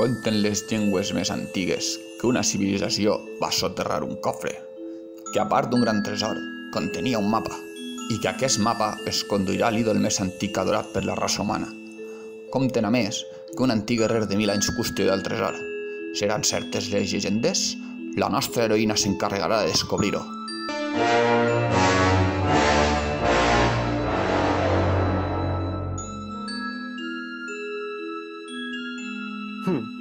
Conten les llengües més antigues que una civilització va soterrar un cofre, que a part d'un gran tresor, contenia un mapa, i que aquest mapa es conduirà a l'ídol més antic adorat per la raça humana. Compten a més que un antic guerrer de mil anys custodia el tresor. Seran certes les llegendes? La nostra heroïna s'encarregarà de descobrir-ho. Hmm.